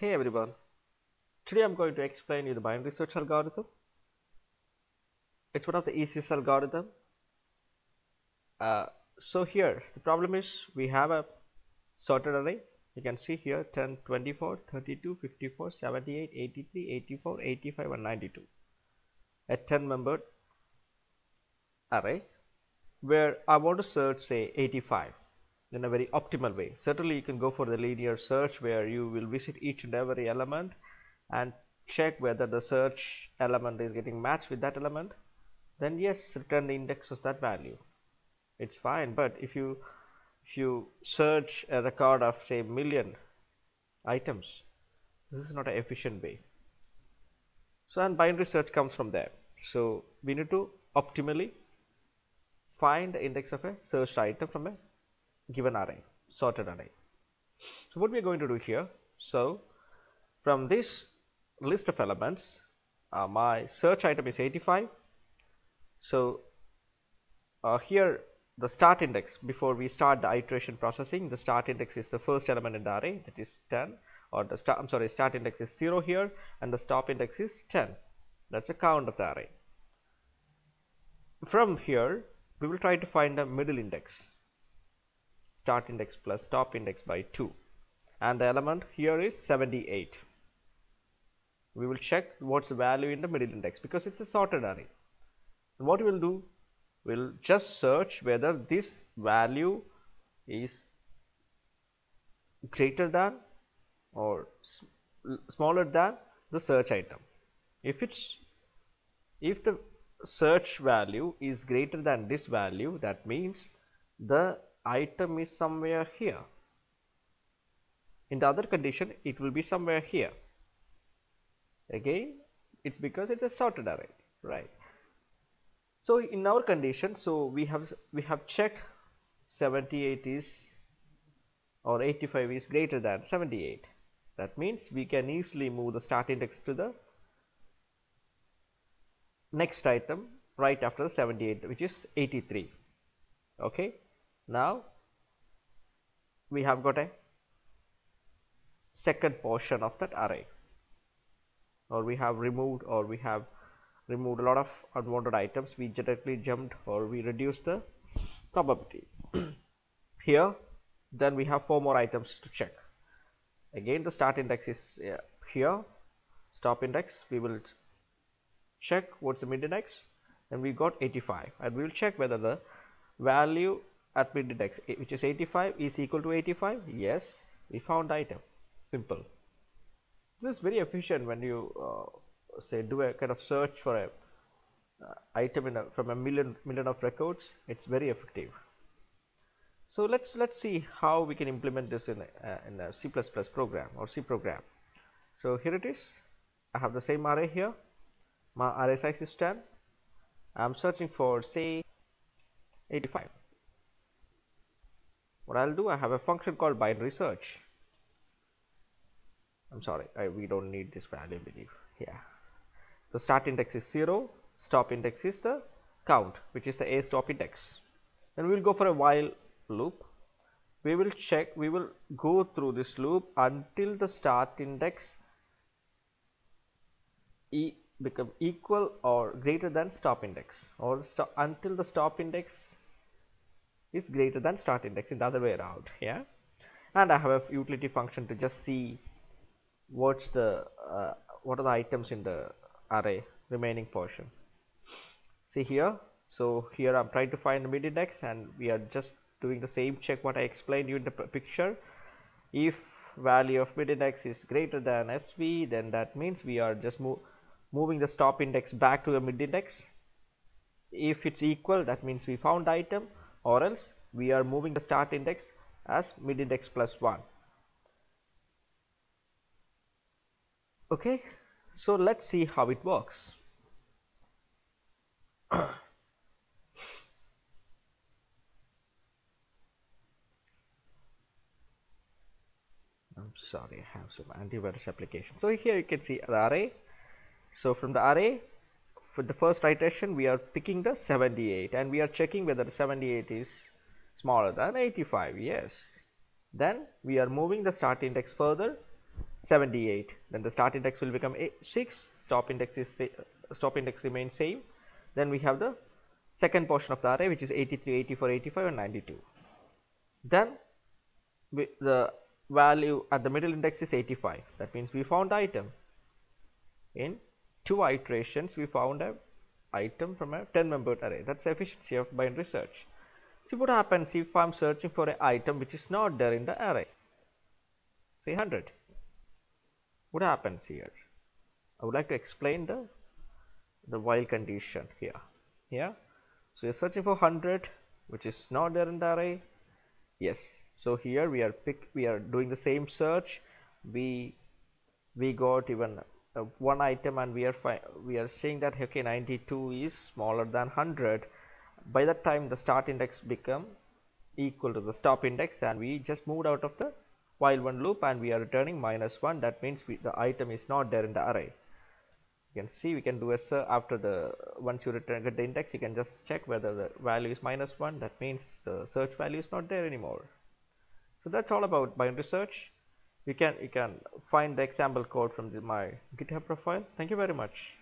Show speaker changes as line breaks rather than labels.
Hey everyone, today I'm going to explain you the binary search algorithm. It's one of the easiest algorithm. Uh, so here the problem is we have a sorted array. You can see here 10, 24, 32, 54, 78, 83, 84, 85 and 92. A 10 membered array where I want to search say 85 in a very optimal way. Certainly you can go for the linear search where you will visit each and every element and check whether the search element is getting matched with that element. Then yes return the index of that value. It's fine but if you if you search a record of say million items this is not an efficient way. So and binary search comes from there. So we need to optimally find the index of a searched item from a given array sorted array. So what we are going to do here so from this list of elements uh, my search item is 85 so uh, here the start index before we start the iteration processing the start index is the first element in the array that is 10 or the start I'm sorry start index is 0 here and the stop index is 10 that's a count of the array. From here we will try to find the middle index start index plus stop index by 2 and the element here is 78 we will check what's the value in the middle index because it's a sorted array. And what we will do we'll just search whether this value is greater than or smaller than the search item. If it's if the search value is greater than this value that means the item is somewhere here. In the other condition it will be somewhere here. Again it's because it's a sorted array right? So in our condition so we have we have checked 78 is or 85 is greater than 78 that means we can easily move the start index to the next item right after the 78 which is 83 okay now we have got a second portion of that array. Or we have removed or we have removed a lot of unwanted items. We directly jumped or we reduced the probability. Here then we have four more items to check. Again the start index is uh, here. Stop index we will check what's the mid index. And we got 85 and we will check whether the value at mid index which is 85 is equal to 85 yes. We found item. Simple. This is very efficient when you uh, say do a kind of search for a uh, item a, from a million million of records. It's very effective. So let's let's see how we can implement this in a, uh, in a C++ program or C program. So here it is. I have the same array here. My array size is 10 I'm searching for say 85 what I'll do I have a function called binary search I'm sorry I, we don't need this value believe. Yeah. The start index is 0 stop index is the count which is the a stop index. Then we will go for a while loop. We will check we will go through this loop until the start index e become equal or greater than stop index or stop until the stop index is greater than start index in the other way around yeah? And I have a utility function to just see what's the uh, what are the items in the array remaining portion. See here? So here I'm trying to find the mid index and we are just doing the same check what I explained you in the picture. If value of mid index is greater than SV then that means we are just mo moving the stop index back to the mid index. If it's equal that means we found item or else we are moving the start index as mid index plus 1 okay so let's see how it works. I'm sorry I have some antivirus application. So here you can see the array. So from the array for the first iteration we are picking the 78 and we are checking whether 78 is smaller than 85 yes. Then we are moving the start index further 78 then the start index will become 6 stop index is stop index remains same. Then we have the second portion of the array which is 83 84 85 and 92 then we, the value at the middle index is 85 that means we found the item in two iterations we found a item from a 10 membered array. That's efficiency of binary search see what happens if i'm searching for an item which is not there in the array? Say 100 what happens here? I would like to explain the the while condition here. Here. So you're searching for 100 which is not there in the array. Yes. So here we are pick we are doing the same search. We we got even uh, one item and we are we are saying that okay 92 is smaller than 100 by that time the start index become equal to the stop index and we just moved out of the while one loop and we are returning minus 1 that means we, the item is not there in the array. You can see we can do a search after the once you return get the index you can just check whether the value is minus 1 that means the search value is not there anymore. So that's all about binary search you can you can find the example code from the, my github profile. Thank you very much